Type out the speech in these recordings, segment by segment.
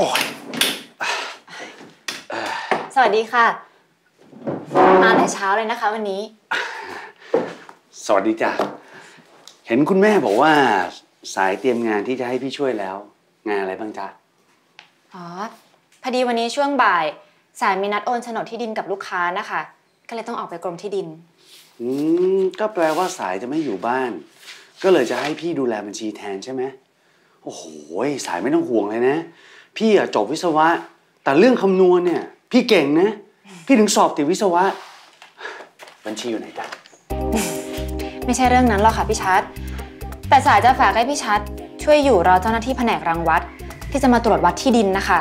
โอ้ยสวัสดีค่ะ มาแต่เช้าเลยนะคะวันนี้ สวัสดีจ้ะ เห็นคุณแม่บอกว่า สายเตรียมงานที่จะให้พี่ช่วยแล้ว งานอะไรบ้างจ๊ะ อ๋อ พอดีวันนี้ช่วงบ่าย สายมีนัดโอนโฉนดที่ดินกับลูกค้านะคะ ก็เลยต้องออกไปกรมที่ดิน อืม ก็แปลว่าสายจะไม่อยู่บ้าน ก็เลยจะให้พี่ดูแลบัญชีแทนใช่ไหมโอ้โห สายไม่ต้องห่วงเลยนะ พี่อะจบวิศวะ แต่เรื่องคำนวณเนี่ย พี่เก่งนะ พี่ถึงสอบติดวิศวะ บัญชีอยู่ไหนจ๊ะไม่ใช่เรื่องนั้นหรอกค่ะพี่ชัด แต่สายจะฝากให้พี่ชัด ช่วยอยู่รอเจ้าหน้าที่แผนกรังวัด ที่จะมาตรวจวัดที่ดินนะคะ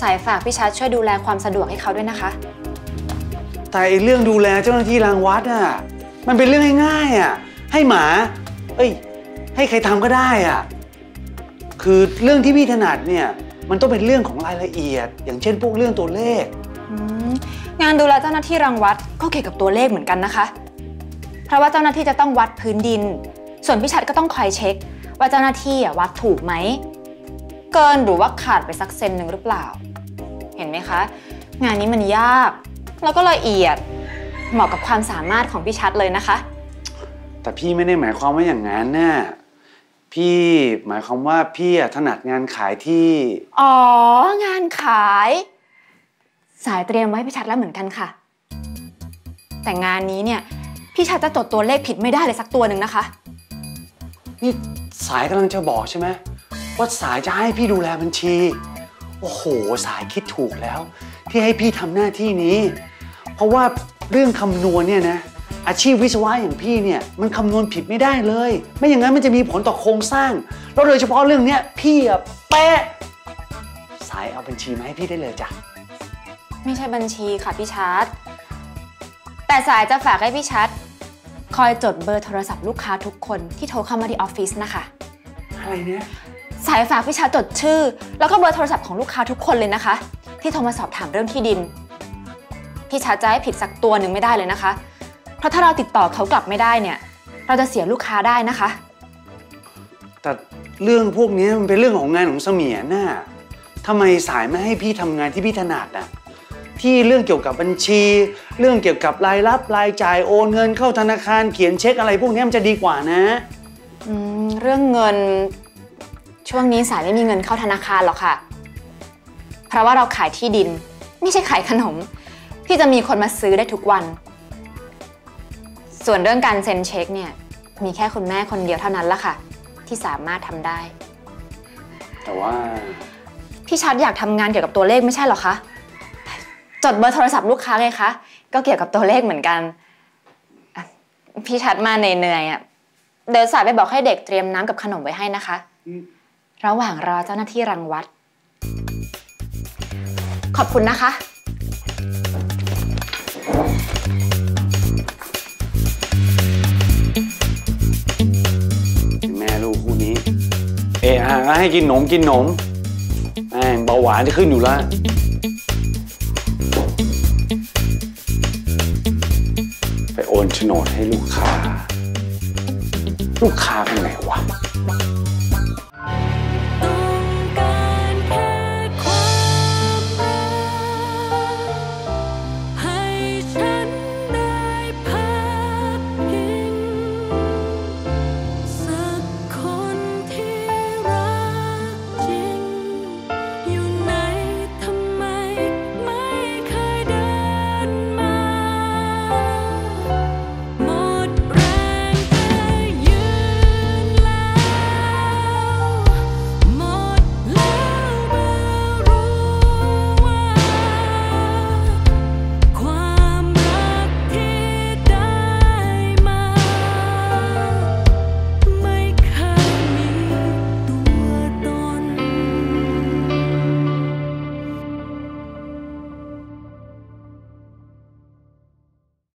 สายฝากพี่ชัดช่วยดูแลความสะดวกให้เขาด้วยนะคะ แต่ไอ้เรื่องดูแลเจ้าหน้าที่รางวัดอะมันเป็นเรื่องง่ายๆอะให้หมา เอ้ย ให้ใครทำก็ได้อะ คือเรื่องที่พี่ถนัดเนี่ยมันต้องเป็นเรื่องของรายละเอียด อย่างเช่นพวกเรื่องตัวเลขอืมงานดูแลเจ้าหน้าที่รังวัดก็เกี่ยวกับตัวเลขเหมือนกันนะคะ เพราะว่าเจ้าหน้าที่จะต้องวัดพื้นดิน ส่วนพี่ชัดก็ต้องคอยเช็ค ว่าเจ้าหน้าที่อะวัดถูกไหม เกินหรือว่าขาดไปสักเซนหนึ่งหรือเปล่า เห็นไหมคะ งานนี้มันยาก แล้วก็ละเอียดเหมาะกับความสามารถของพี่ชัดเลยนะคะ แต่พี่ไม่ได้หมายความว่าอย่างนั้นน่ะ พี่หมายความว่าพี่อะถนัดงานขายที่ อ๋อ งานขาย สายเตรียมไว้ให้พี่ชัดแล้วเหมือนกันค่ะ แต่งานนี้เนี่ยพี่ชัดจะจดตัวเลขผิดไม่ได้เลยสักตัวหนึ่งนะคะ นี่สายกำลังจะบอกใช่ไหมว่าสายจะให้พี่ดูแลบัญชี โอ้โห สายคิดถูกแล้ว ที่ให้พี่ทำหน้าที่นี้ เพราะว่าเรื่องคำนวณเนี่ยนะ อาชีพวิศวะอย่างพี่เนี่ยมันคำนวณผิดไม่ได้เลย ไม่อย่างนั้นมันจะมีผลต่อโครงสร้าง แล้วโดยเฉพาะเรื่องเนี้ยพี่อะเป๊ะสายเอาบัญชีมาให้พี่ได้เลยจ้ะ ไม่ใช่บัญชีค่ะพี่ชัดแต่สายจะฝากให้พี่ชัดคอยจดเบอร์โทรศัพท์ลูกค้าทุกคนที่โทรเข้ามาที่ออฟฟิศนะคะ อะไรเนี่ยสายฝากพี่ชัดจดชื่อ แล้วก็เบอร์โทรศัพท์ของลูกค้าทุกคนเลยนะคะ ที่โทรมาสอบถามเรื่องที่ดิน พี่ชัดจะให้ผิดสักตัวหนึ่งไม่ได้เลยนะคะ เพราะถ้าเราติดต่อเขากลับไม่ได้เนี่ย เราจะเสียลูกค้าได้นะคะ แต่เรื่องพวกนี้มันเป็นเรื่องของงานของเสมียนน่ะทำไมสายไม่ให้พี่ทำงานที่พี่ถนัดอะที่เรื่องเกี่ยวกับบัญชี เรื่องเกี่ยวกับรายรับรายจ่ายโอนเงินเข้าธนาคารเขียนเช็คอะไรพวกนี้มันจะดีกว่านะอืมเรื่องเงินช่วงนี้สายไม่มีเงินเข้าธนาคารหรอกค่ะ เพราะว่าเราขายที่ดิน ไม่ใช่ขายขนมที่จะมีคนมาซื้อได้ทุกวัน ส่วนเรื่องการเซ็นเช็คเนี่ยมีแค่คุณแม่คนเดียวเท่านั้นละค่ะ ที่สามารถทำได้ แต่ว่า พี่ชัดอยากทำงานเกี่ยวกับตัวเลขไม่ใช่หรอคะจดเบอร์โทรศัพท์ลูกค้าไงคะก็เกี่ยวกับตัวเลขเหมือนกันอะพี่ชัดมาเหนื่อยๆอะเดี๋ยวสายไปบอกให้เด็กเตรียมน้ำกับขนมไว้ให้นะคะอืมระหว่างรอเจ้าหน้าที่รังวัด ขอบคุณนะคะ นี้ เอะอะให้กินหนมกินหนมแม่งเบาหวานจะขึ้นอยู่แล้วไปโอนโฉนดให้ลูกค้า ลูกค้าเป็นไงวะ